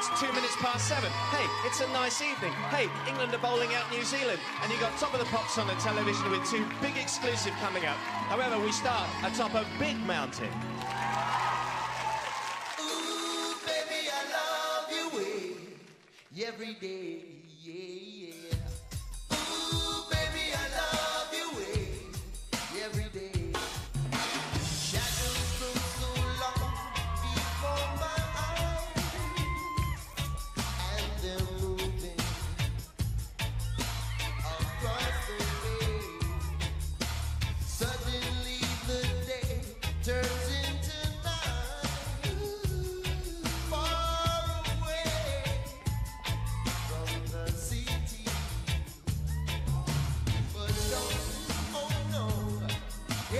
it's two minutes past seven. Hey, it's a nice evening. Hey, England are bowling out New Zealand. And you got Top of the Pops on the television with two big exclusive coming up. However, we start atop a big mountain. Ooh, baby, I love you every day. Yeah, yeah.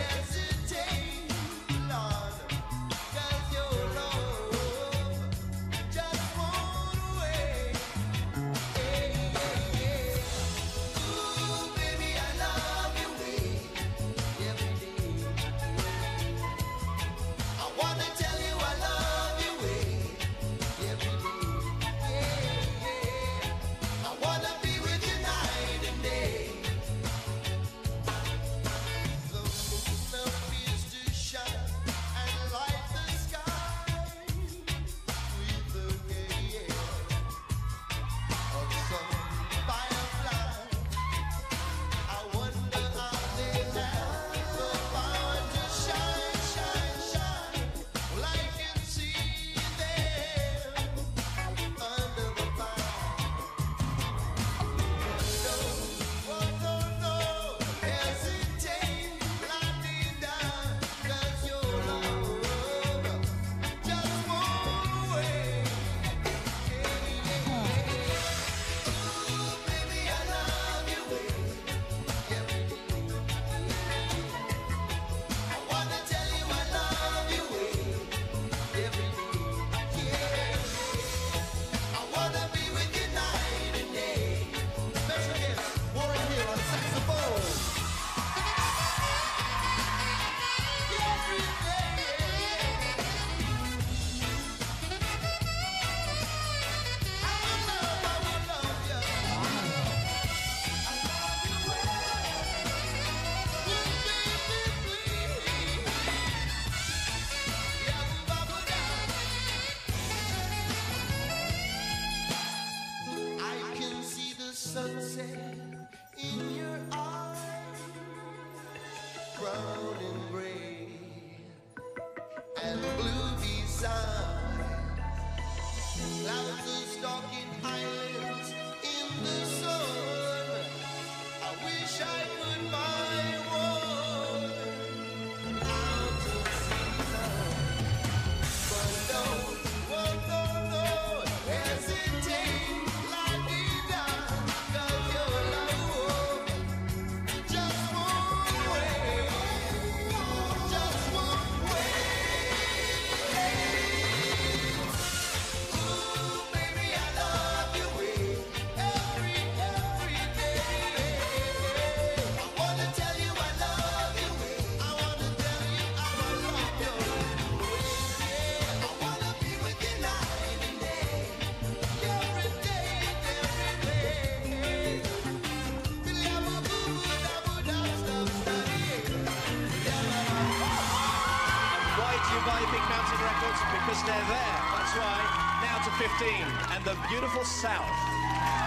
Yes. sunset in your eyes, brown and gray. why do you buy Big Mountain Records? Because they're there. That's why. Now to 15. And the beautiful South.